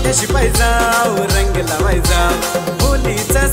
मोठ्याशी पाहिजाव रंग लावायचा होलीचा